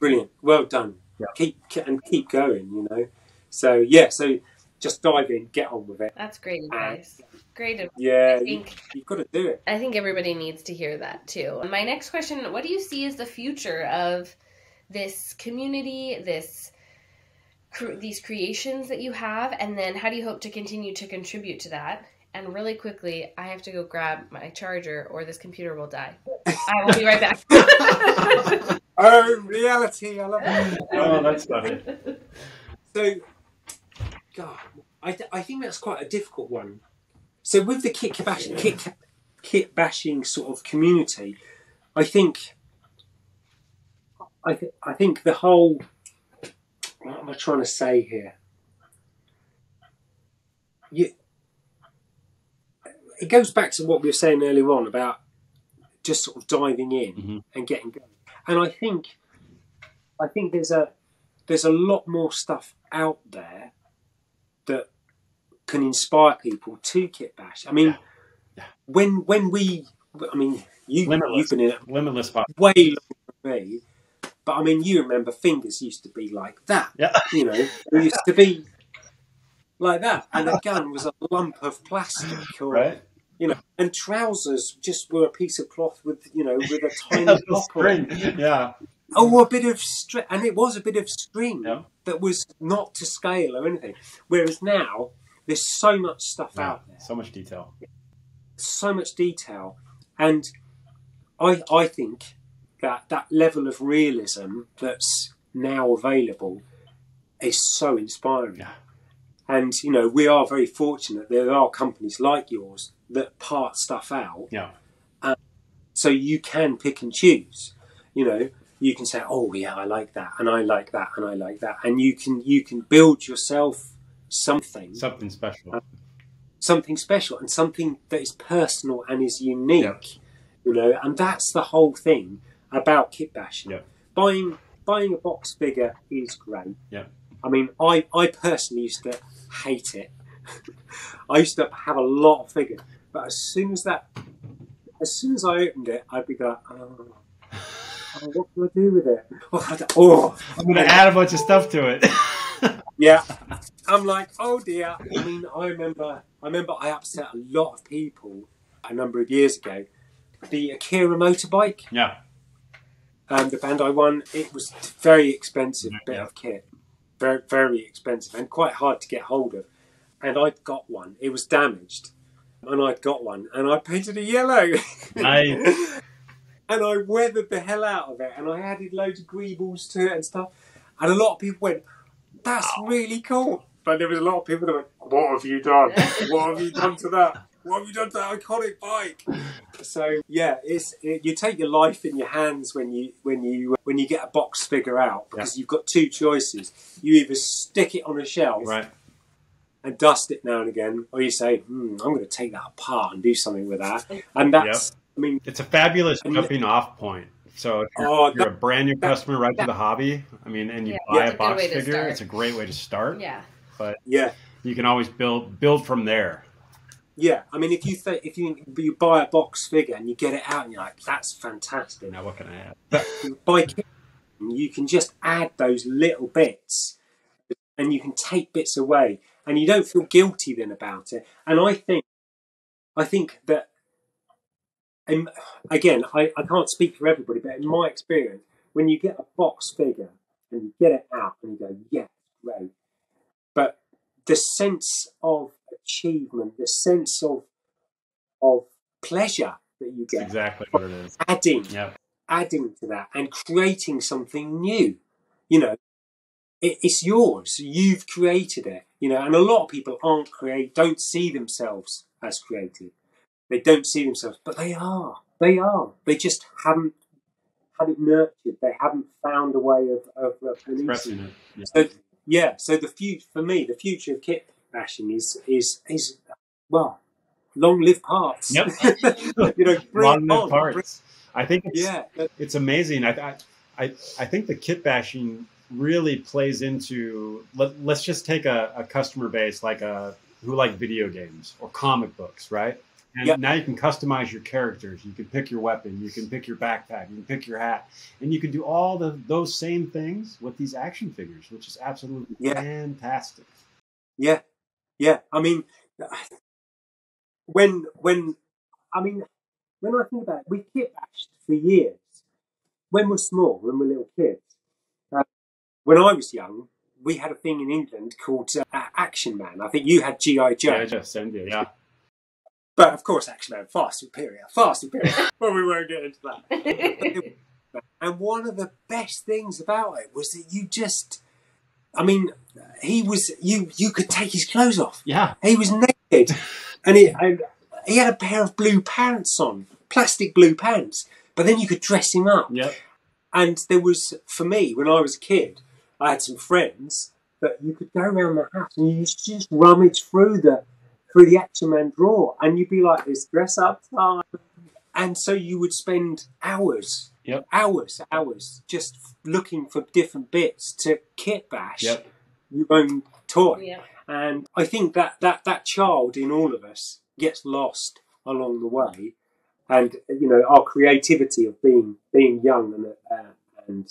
Brilliant, well done. Yeah. Keep and keep going, you know. So yeah, so just dive in, get on with it. That's great advice. Great advice. Yeah, I think you've got to do it. I think everybody needs to hear that too. My next question, what do you see as the future of this community, this cr- these creations that you have and then how do you hope to continue to contribute to that? And really quickly, I have to go grab my charger or this computer will die. I will be right back. (laughs) Oh, reality! I love it. Oh, that's funny. So, God, I, th- I think that's quite a difficult one. So with the kit bashing, kit, kit bashing sort of community, I think, I, th- I think the whole, what am I trying to say here? You, it goes back to what we were saying earlier on about just sort of diving in Mhm. and getting going. And I think, I think there's a there's a lot more stuff out there that can inspire people to kit bash. I mean, Yeah. Yeah. when when we, I mean, you Limitless. you've been in it Limitless pop. way longer than me, but I mean, you remember fingers used to be like that. Yeah. (laughs) You know, it used to be like that, and a gun was a lump of plastic, or Right? You know, and trousers just were a piece of cloth with you know with a (laughs) tiny The lock on it. spring. Yeah. Oh, a bit of string, and it was a bit of string Yeah. that was not to scale or anything. Whereas now, there's so much stuff Yeah. out there, So much detail. so much detail, and I I think that that level of realism that's now available is so inspiring. Yeah. And you know, we are very fortunate. There are companies like yours that part stuff out, Yeah. Um, so you can pick and choose. You know, you can say, "Oh yeah, I like that, and I like that, and I like that," and you can you can build yourself something, Something special. Um, something special, and something that is personal and is unique. Yep. You know, and that's the whole thing about kit bashing. Yep. Buying buying a box figure is great. Yep. I mean, I I personally used to hate it. (laughs) I used to have a lot of figures, but as soon as that, as soon as I opened it, I'd be like, oh, oh what can I do with it? (laughs) Oh. I'm going to add a bunch of stuff to it. (laughs) yeah. I'm like, oh dear. I mean, I remember, I remember, I upset a lot of people a number of years ago. The Akira motorbike, yeah. um, the Bandai one, it was very expensive bit Yeah. of kit, very very expensive and quite hard to get hold of. And I'd got one. It was damaged, and I'd got one, and I painted it yellow. (laughs) Nice. and I weathered the hell out of it, and I added loads of greebles to it and stuff. And a lot of people went, "That's oh. really cool." But there was a lot of people that went, "What have you done? what have you done to that? What have you done to that iconic bike?" So yeah, it's it, you take your life in your hands when you when you when you get a box figure out because you've got two choices. You either stick it on a shelf Right. And dust it now and again, or you say, hmm, "I'm going to take that apart and do something with that." And that's, I mean, It's a fabulous jumping off point. So if you're, Oh, you're a brand new customer right to the hobby, I mean, and you Yeah, buy a a box figure, start. it's a great way to start. Yeah. But yeah. You can always build build from there. Yeah, I mean, if you th- if you you buy a box figure and you get it out and you're like, that's fantastic. Now, what can I add? But by you can just add those little bits, and you can take bits away, and you don't feel guilty then about it. And I think, I think that, again, I, I can't speak for everybody, but in my experience, when you get a box figure and you get it out and you go, yeah, great, but the sense of achievement, the sense of of pleasure that you That's get exactly what it is. adding Yep. adding to that and creating something new. You know, it, it's yours. You've created it. You know, and a lot of people aren't create, don't see themselves as creative. They don't see themselves, but they are. They are. They just haven't had it nurtured. They haven't found a way of, of, of releasing it. it. So yeah, so the future for me, the future of kit bashing is is is well, long live parts. Yep. (laughs) you know, bring Long live on. parts. I think it's, Yeah, it's amazing. I, I, I, I think the kit bashing really plays into. Let, let's just take a, a customer base like a who like video games or comic books, right? And Yep. now you can customize your characters. You can pick your weapon. You can pick your backpack. You can pick your hat, and you can do all the those same things with these action figures, which is absolutely Yeah. fantastic. Yeah, yeah. I mean, when when I mean when I think about it, we kit bashed for years. When we're small, when we're little kids. When I was young, we had a thing in England called uh, Action Man. I think you had GI Joe, Yeah, just send you. Yeah, but of course, Action Man far superior, far superior. (laughs) well, we won't get into that. (laughs) And one of the best things about it was that you just, I mean, he was you. You could take his clothes off. yeah. He was naked, and he and he had a pair of blue pants on, plastic blue pants. But then you could dress him up. Yep. And there was, for me, when I was a kid, I had some friends that you could go around the house and you used to just rummage through the through the Action Man drawer, and you'd be like, "It's dress up time." And so you would spend hours, Yep. hours, hours, just looking for different bits to kit bash Yep. your own toy Yeah. And I think that, that, that child in all of us gets lost along the way. And, you know, our creativity of being, being young and, uh, and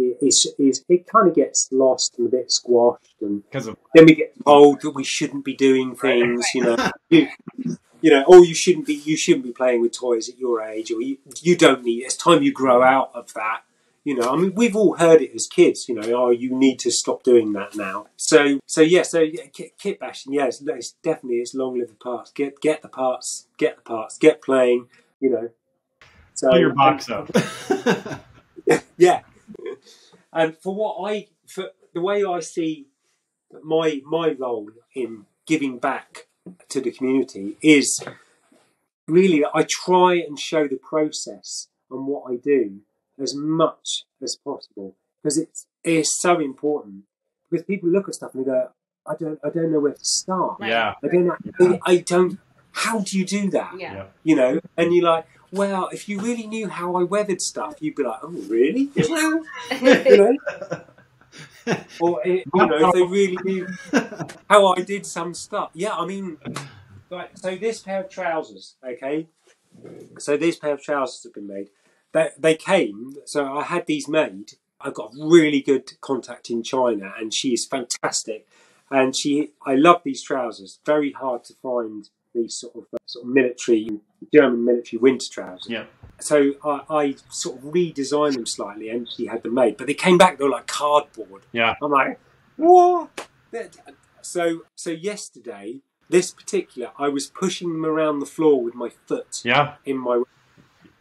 uh, is, is, it kind of gets lost and a bit squashed. And of then we get told that we shouldn't be doing things, you know. (laughs) You, you know, oh, you shouldn't be, you shouldn't be playing with toys at your age, or you, you don't need. It's time you grow out of that. You know, I mean, we've all heard it as kids. You know, oh, you need to stop doing that now. So, so yeah, so yeah, kit, kit bashing, yeah, it's, it's definitely it's long live the parts. Get get the parts, get the parts, get playing. You know, so fill your box up. (laughs) yeah. And for what I, for the way I see my my role in giving back to the community is really that I try and show the process and what I do as much as possible because it's it's so important because people look at stuff and they go, I don't I don't know where to start. yeah. I don't know, I don't. How do you do that? Yeah. Yeah. you know, and you're like, well, if you really knew how I weathered stuff, you'd be like, oh, really? (laughs) you know, (laughs) or eh, you know, if they really knew how I did some stuff. Yeah, I mean, right. So this pair of trousers, okay. So this pair of trousers have been made. They they came. So I had these made. I've got really good contact in China, and she is fantastic. And she, I love these trousers. Very hard to find these sort of uh, sort of military German military winter trousers. Yeah. So I, I sort of redesigned them slightly, and she had them made. But they came back; they were like cardboard. Yeah. I'm like, what? So so yesterday, this particular, I was pushing them around the floor with my foot Yeah. in my,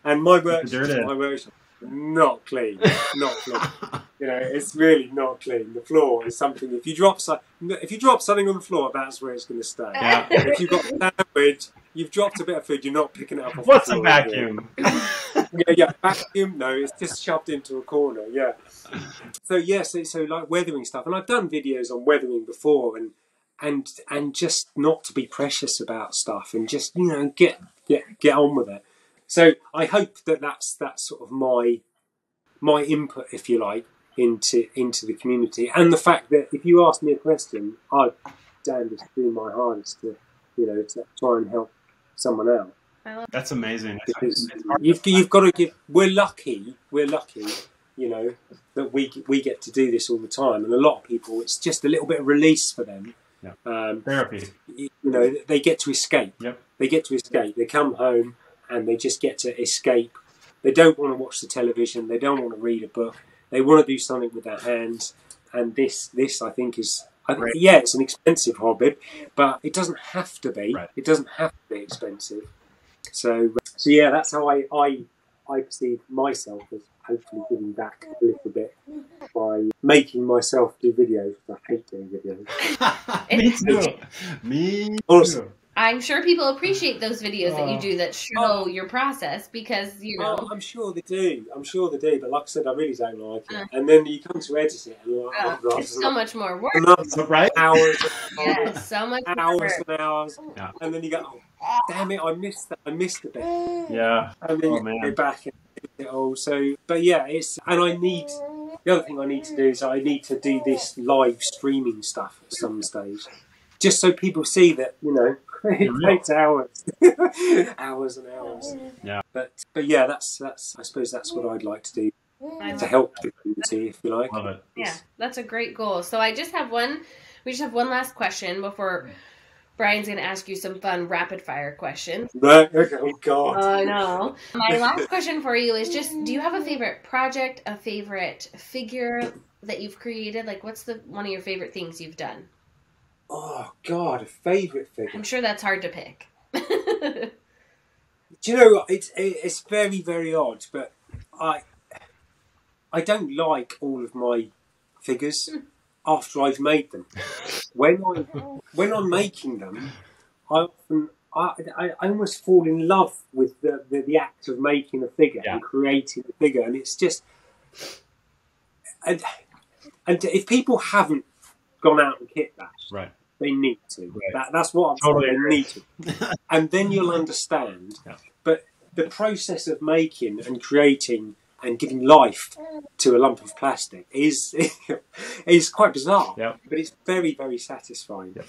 and my Dirty. my workshop, not clean, not clean. You know, it's really not clean. The floor is something. If you drop so, if you drop something on the floor, that's where it's going to stay. Yeah. If you've got sandwich, you've dropped a bit of food, you're not picking it up. Off What's the a vacuum? (laughs) yeah, yeah, vacuum. No, it's just shoved into a corner. Yeah. So yes, so, so like weathering stuff, and I've done videos on weathering before, and and and just not to be precious about stuff, and just you know get get get on with it. So I hope that that's that's sort of my my input, if you like, into into the community, and the fact that if you ask me a question, I'd stand to do my hardest to you know to try and help someone out That's amazing. because you've you've got to give. We're lucky. We're lucky. You know that we we get to do this all the time, and a lot of people, it's just a little bit of release for them. Yeah. Um, Therapy. you know, they get to escape. Yep. They get to escape. They come home and they just get to escape. They don't want to watch the television. They don't want to read a book. They want to do something with their hands. And this, this I think is, I think, Right. yeah, it's an expensive hobby, but it doesn't have to be. Right. It doesn't have to be expensive. So, so yeah, that's how I, I, I perceive myself as hopefully giving back a little bit by making myself do videos. I hate doing videos. (laughs) Me too. Me Honestly. too. I'm sure people appreciate those videos that you Oh. do that show Oh. your process because you know. Oh, I'm sure they do. I'm sure they do. But like I said, I really don't like it. Uh. and then you come to edit it, and you're like, uh, oh, it's so much more work. another Right? hours, (laughs) Yeah, so much hours work. and hours, Yeah. and then you go, oh, damn it, I missed that. I missed a bit, Yeah. and then Oh, you man. go back and edit it all. So, but yeah, it's and I need the other thing I need to do is I need to do this live streaming stuff at some stage, just so people see that you know it You're takes hours, (laughs) hours and hours. Yeah. But but yeah, that's that's I suppose that's what I'd like to do to help the community, if you like. Love it. Yeah, that's a great goal. So I just have one. We just have one last question before Brian's going to ask you some fun rapid fire questions. Right, okay, oh God. I know. My (laughs) last question for you is just: Do you have a favorite project, a favorite figure that you've created? Like, what's the one of your favorite things you've done? Oh God, a favourite figure. I'm sure that's hard to pick. (laughs) Do you know what? It's it's very very odd, but I I don't like all of my figures hmm. after I've made them. When I when I'm making them, I often I, I, I almost fall in love with the, the, the act of making a figure Yeah. and creating a figure, and it's just and and if people haven't gone out and kit that, Right. They need to. Right. That, that's what I'm Totally saying. They need to, (laughs) and then you'll understand. Yeah. But the process of making and creating and giving life to a lump of plastic is (laughs) is quite bizarre. Yep. But it's very very satisfying. Yep.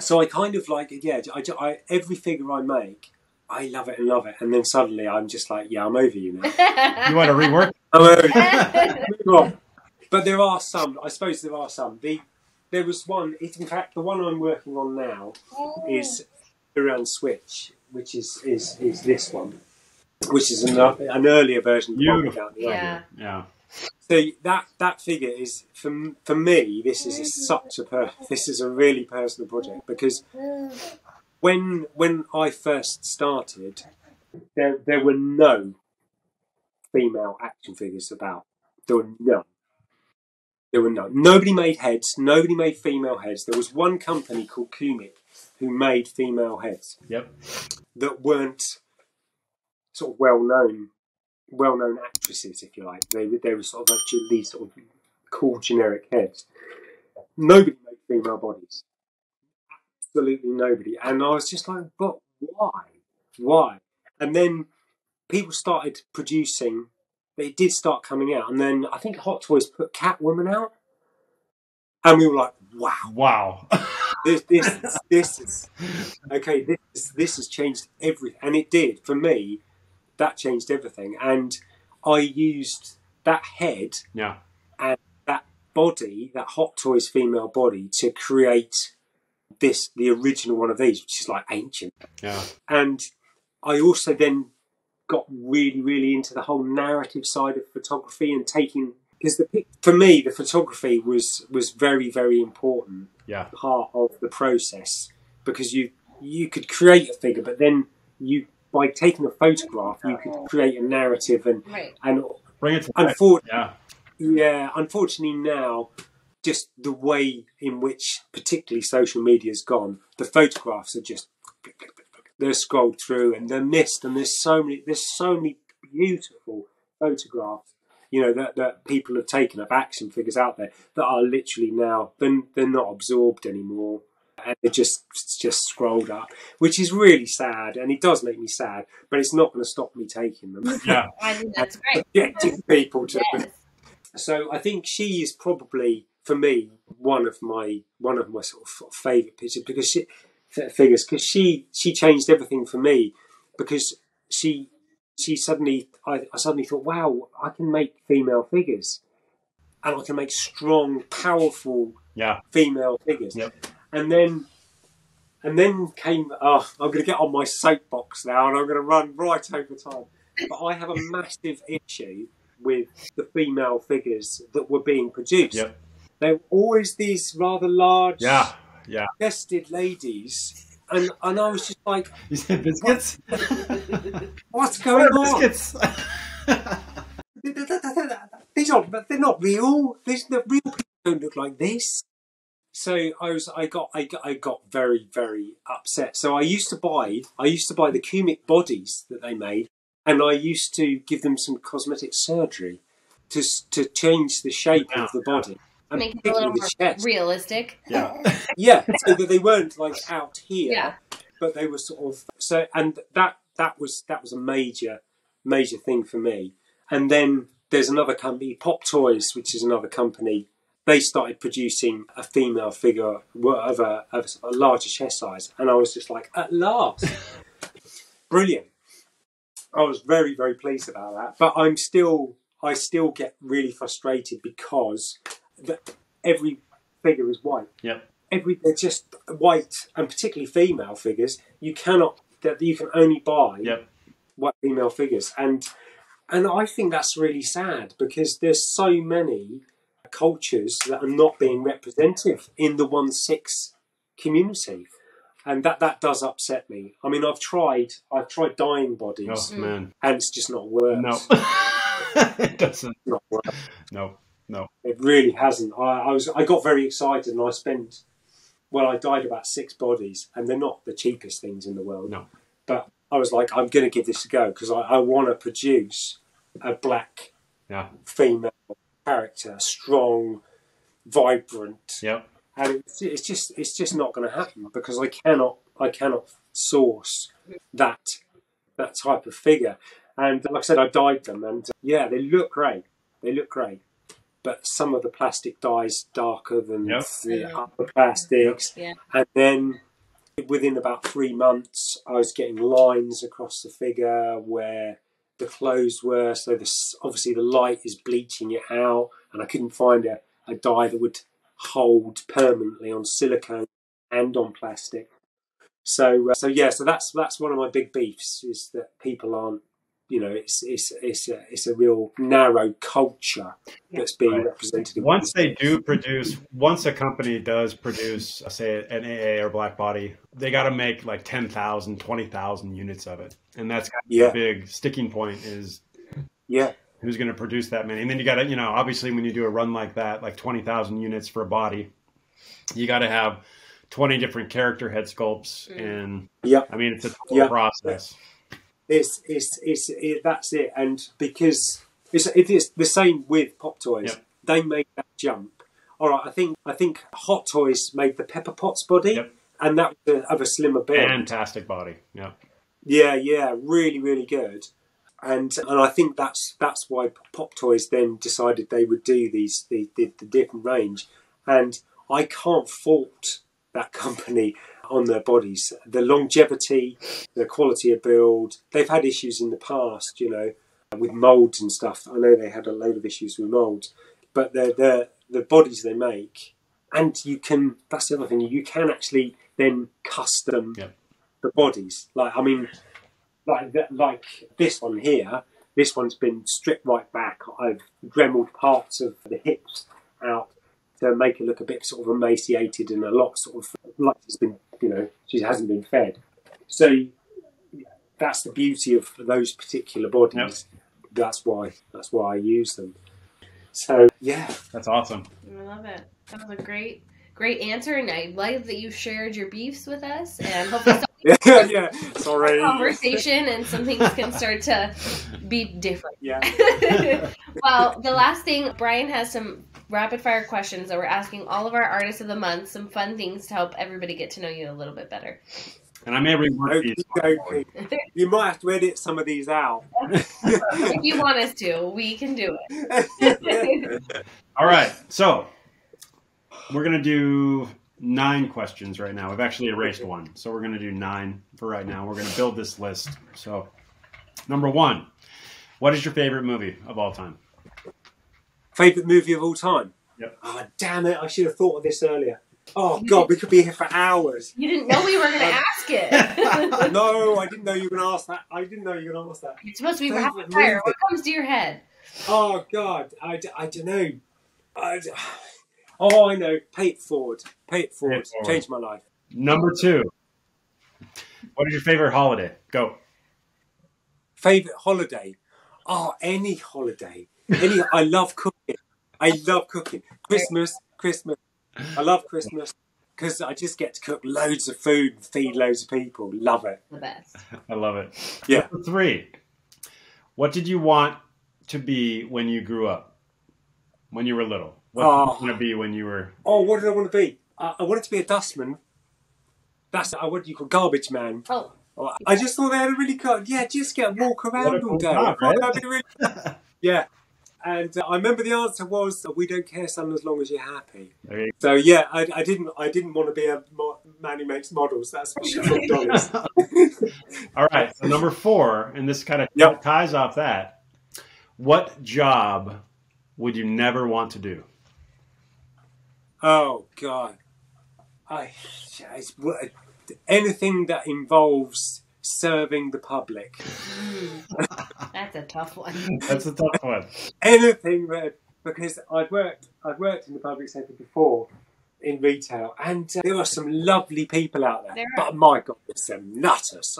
So I kind of like yeah. I, I, every figure I make, I love it and love it, and then suddenly I'm just like yeah, I'm over you now. (laughs) You want to rework? I'm over you. But there are some. I suppose there are some. The there was one. It, in fact, the one I'm working on now is around Switch, which is is is this one, which is an, an earlier version. of the one Beautiful. without the Yeah. Yeah. so that that figure is for for me. This is a, such a per, this is a really personal project because when when I first started, there there were no female action figures about. There were none. There were none. Nobody made heads. Nobody made female heads. There was one company called Kumik who made female heads Yep. that weren't sort of well known, well known actresses, if you like. They were they were sort of actually these sort of cool generic heads. Nobody made female bodies. Absolutely nobody. And I was just like, but why? Why? And then people started producing. They did start coming out, and then I think Hot Toys put Catwoman out, and we were like, wow Wow. (laughs) this this this is okay this this has changed everything and it did for me that changed everything and i used that head yeah. And that body that hot toys female body to create this the original one of these which is like ancient Yeah. and i also then got really really into the whole narrative side of photography and taking because the for me the photography was was very very important Yeah. part of the process because you you could create a figure, but then you by taking a photograph you could create a narrative and right. and Bring it to life. unfor- Yeah. yeah, unfortunately now just the way in which particularly social media's gone, the photographs are just they're scrolled through and they're missed and there's so many there's so many beautiful photographs you know that, that people have taken of action figures out there that are literally now they're, they're not absorbed anymore and they're just just scrolled up which is really sad and it does make me sad but it's not going to stop me taking them (laughs) Yeah. I think that's great. getting people to Yes. so I think she is probably for me one of my one of my sort of favourite pictures because she f- figures because she she changed everything for me because she she suddenly I, I suddenly thought wow I can make female figures and I can make strong powerful Yeah. female figures Yep. and then and then came oh I'm going to get on my soapbox now and I'm going to run right over time but I have a massive issue with the female figures that were being produced. Yep. They were always these rather large, Yeah. Yeah. chested ladies, and and I was just like, You said biscuits? (laughs) what's going on? biscuits. (laughs) (laughs) These are, but they're not real. These the real people don't look like this. So I was, I got, I got, I got very, very upset. So I used to buy, I used to buy the Kumik bodies that they made, and I used to give them some cosmetic surgery to to change the shape of the body and Make it a little more chest. realistic. yeah. (laughs) Yeah, so that they weren't like out here, Yeah. but they were sort of so. And that that was that was a major major thing for me. And then there's another company, Pop Toys, which is another company. They started producing a female figure of a, of a larger chest size, and I was just like, at last, (laughs) brilliant. I was very very pleased about that, but I'm still I still get really frustrated because the, every figure is white Yeah. every they're just white and particularly female figures you cannot that you can only buy Yep. white female figures and and I think that's really sad because there's so many cultures that are not being representative in the one six community and that that does upset me I mean I've tried I've tried dyeing bodies Oh man. and it's just not worked No. (laughs) (laughs) it doesn't. Not worked. No. No. It really hasn't. I, I was I got very excited and I spent well I dyed about six bodies and they're not the cheapest things in the world. No. But I was like I'm going to give this a go because I, I want to produce a black Yeah. female character, strong, vibrant, Yep. and it's, it's just it's just not going to happen because I cannot I cannot source that that type of figure. And like I said, I dyed them, and yeah, they look great. They look great. But some of the plastic dyes darker than Yep. the Yeah. other plastics. Yeah. And then within about three months, I was getting lines across the figure where the clothes were. So this obviously the light is bleaching it out, and I couldn't find a, a dye that would hold permanently on silicone and on plastic. So uh, so yeah, so that's that's one of my big beefs is that people aren't. You know, it's it's it's a it's a real narrow culture that's being Right. represented. in Once they do produce, once a company does produce, uh, say, an AA or black body, they got to make like 10,000, 20,000 units of it. And that's kind of Yeah. the big sticking point is yeah, who's going to produce that many. And then you got to, you know, obviously when you do a run like that, like 20,000 units for a body, you got to have 20 different character head sculpts. Mm. And yeah. I mean, it's a whole Yeah. process. It's it's it's it, that's it and because it's it is the same with pop toys Yep. they made that jump all right i think i think hot toys made the pepper potts body Yep. and that was of a slimmer build Fantastic body. Yeah. yeah yeah really really good and and i think that's that's why pop toys then decided they would do these the, the, the different range and i can't fault that (laughs) company on their bodies the longevity the quality of build they've had issues in the past you know with molds and stuff i know they had a load of issues with molds but the the the bodies they make and you can that's the other thing you can actually then custom Yep. the bodies like i mean like like this one here. This one's been stripped right back. I've dremeled parts of the hips out to make it look a bit sort of emaciated and a lot sort of like she's been, you know, she hasn't been fed. So that's the beauty of those particular bodies. That's why that's why I use them. So yeah, That's awesome. I love it. That was a great, great answer, and I like that you shared your beefs with us, and hopefully yeah, (laughs) yeah. Sorry. conversation and some things can start to be different. Yeah. (laughs) well, the last thing, Brian has some rapid fire questions that we're asking all of our artists of the month, some fun things to help everybody get to know you a little bit better. And I may rework these. Okay, You might have to edit some of these out. if (laughs) you want us to, we can do it. All right. So we're going to do nine questions right now. We've actually erased one. So we're going to do nine for right now. We're going to build this list. So, number one, what is your favorite movie of all time? Favorite movie of all time? Yep. Oh damn it! I should have thought of this earlier. Oh god, we could be here for hours. You didn't know we were going (laughs) to ask it. (laughs) no, I didn't know you were going to ask that. I didn't know you were going to ask that. It's supposed to be Favorite rapid fire. movie. What comes to your head? Oh god, I, I don't know. I d- oh, I know. Pay it forward. Pay it forward. forward. Changed my life. Number two, what is your favorite holiday? Go. Favorite holiday? Oh, any holiday. Any. I love cooking. I love cooking. Christmas, Christmas. I love Christmas because I just get to cook loads of food and feed loads of people. Love it. The best. (laughs) I love it. Yeah. Number three, what did you want to be when you grew up? When you were little? What Oh. did you want to be when you were. Oh, what did I want to be? I, I wanted to be a dustman. That's I what you call garbage man. Oh, Oh, I just thought they had a really cool. Yeah, just get a walk What a around cool all day. job, Oh, right? really- (laughs) yeah, and uh, I remember the answer was we don't care, son, as long as you're happy. There you So yeah, I, I didn't. I didn't want to be a mo- man who makes models. That's for sure. Dollars. (laughs) (laughs) All right. So number four, and this kind of Yep. ties off that. What job would you never want to do? Oh God, I it's, anything that involves serving the public. that's a tough one. (laughs) That's a tough one. anything that because I've worked I've worked in the public sector before in retail and uh, there are some lovely people out there, There but my god there's some nutters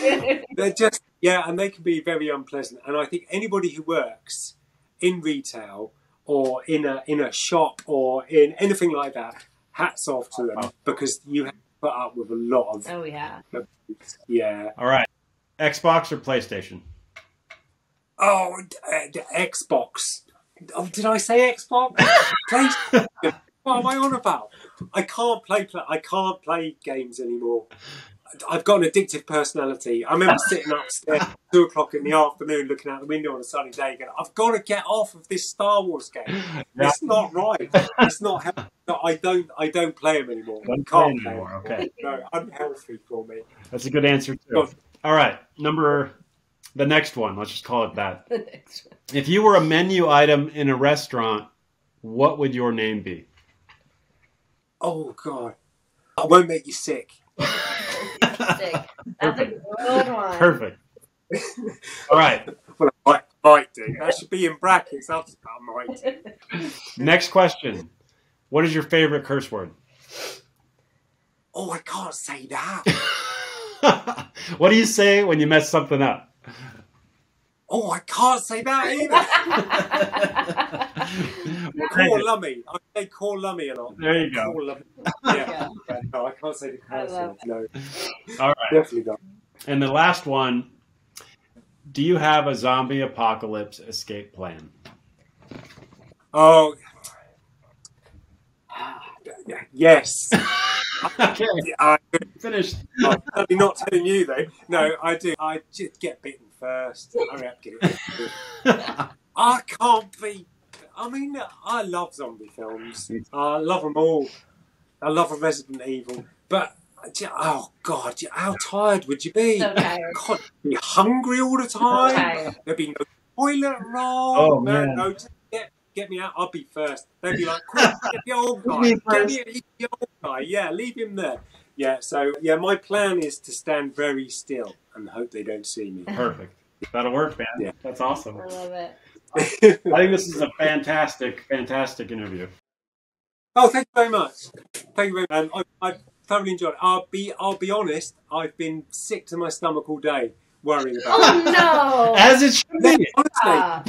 (laughs) they're just yeah and they can be very unpleasant and I think anybody who works in retail or in a in a shop or in anything like that hats off to them because you have put up with a lot of oh yeah. yeah All right. Xbox or PlayStation? Oh, uh, the Xbox. Oh, did I say Xbox? (laughs) PlayStation. What am I on about? I can't play. play I can't play games anymore. I've got an addictive personality. I remember (laughs) sitting upstairs at two o'clock in the afternoon, looking out the window on a sunny day, going, "I've got to get off of this Star Wars game. Yeah. It's not right. It's not. healthy. No, I don't. I don't play them anymore. Don't Can't play play anymore, 'em. okay. No, unhealthy for me. That's a good answer too. Good. All right, number the next one. Let's just call it that. (laughs) The next one. If you were a menu item in a restaurant, what would your name be? Oh God, I won't make you sick. (laughs) Sick. (laughs) That's a good one. Perfect. (laughs) All right. Well, I might, might do. That should be in brackets. That's I might. do. Next question. What is your favorite curse word? Oh, I can't say that. (laughs) what do you say when you mess something up? Oh, I can't say that either. (laughs) Call lummy. I say call lummy a lot. There you go. Call lummy. Yeah. yeah. No, I can't say the I curse. No, All right. definitely not. And the last one. Do you have a zombie apocalypse escape plan? Oh, yes. (laughs) okay. I, Finished. I'm certainly not telling you though. No, I do. I just get bitten first. (laughs) Hurry up, get it. I can't be. I mean, I love zombie films. I love them all. I love a Resident Evil, but oh god, how tired would you be? So. God, be hungry all the time. tired. There'd be no toilet roll. Oh, no, man. no, get get me out. I'll be first. They'd be like, quick, get the old guy. Me Get the, leave the old guy. Yeah, leave him there. Yeah. So yeah, my plan is to stand very still and hope they don't see me. Perfect. That'll work, man. Yeah. That's awesome. I love it. I think this is a fantastic, fantastic interview. oh, thank you very much. Thank you very much. Um, I, I thoroughly enjoyed it. I'll be I'll be honest. I've been sick to my stomach all day worrying about. it. Oh no! As it should be. (laughs) Honestly, Ah,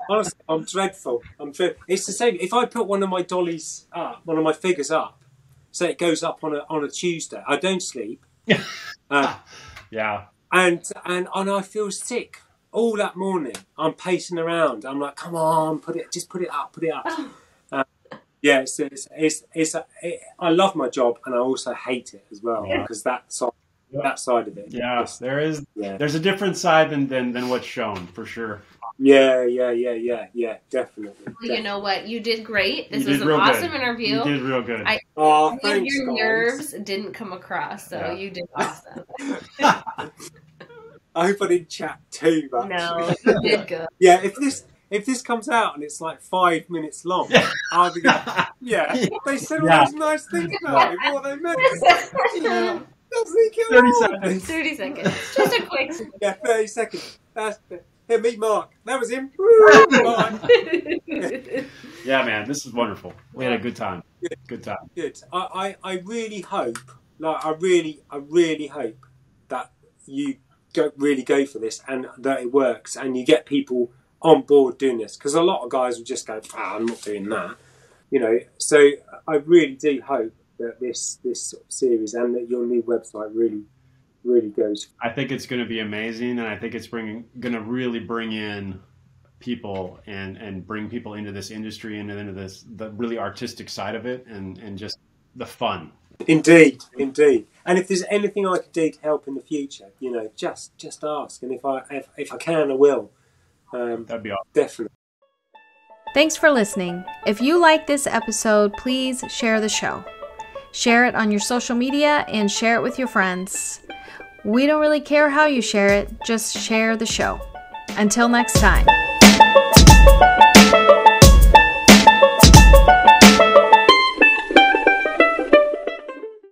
(laughs) Honestly, I'm dreadful. I'm dread. It's the same. If I put one of my dollies up, one of my figures up, so it goes up on a on a Tuesday, I don't sleep, (laughs) uh, Yeah. And and and I feel sick all that morning. I'm pacing around. I'm like, come on, put it, just put it up, put it up. (laughs) Uh, yeah, it's it's it's, it's a, it, I love my job, and I also hate it as well Yeah. because that side that side of it. Yeah. Just- There is yeah, there's a different side than, than, than what's shown for sure. yeah, yeah, yeah, yeah, yeah, definitely. well, you know what? You did great. This You was an awesome good. interview. You did real good. I- Oh, Any of thanks, your guys. nerves didn't come across, so Yeah. you did (laughs) awesome. (laughs) I hope I didn't chat too much. no, you (laughs) did good. Yeah, if this if this comes out and it's like five minutes long, I'll be going, (laughs) yeah, they said all Yeah. those nice things about me. What they meant? (laughs) Yeah, doesn't he kill 30 seconds. 30 seconds. Just a quick. Yeah, thirty seconds. That's here, meet Mark. That was him. Yeah, man, this is wonderful. We had a good time. Good time. Good. I, I, I really hope, like, I really, I really hope that you go really go for this and that it works and you get people on board doing this because a lot of guys will just go, ah, I'm not doing that, you know. So I really do hope that this this sort of series and that your new website really, really goes. I think it's going to be amazing, and I think it's bringing going to really bring in people and and bring people into this industry and into this the really artistic side of it, and and just the fun. Indeed, indeed. And if there's anything I could do to help in the future, you know, just just ask. And if I if, if I can, I will. Um, That'd be awesome. definitely. Thanks for listening. If you like this episode, please share the show. Share it on your social media and share it with your friends. We don't really care how you share it, just share the show. Until next time.